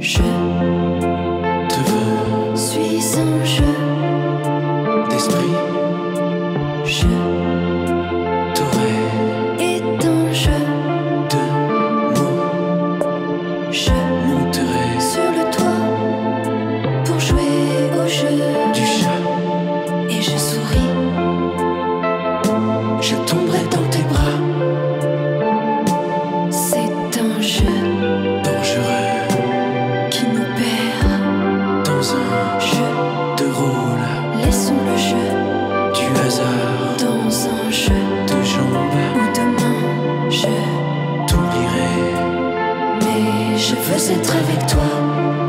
Je te veux suis un jeu. d'esprit, Je t'aurais est un jeu. de mots, Je monterais sur le toit pour jouer au jeu. du chat, Et je souris. je tomberais dans le jeu du hasard, dans un jeu de jambes, où demain je. t'oublierais, Mais je veux être avec toi.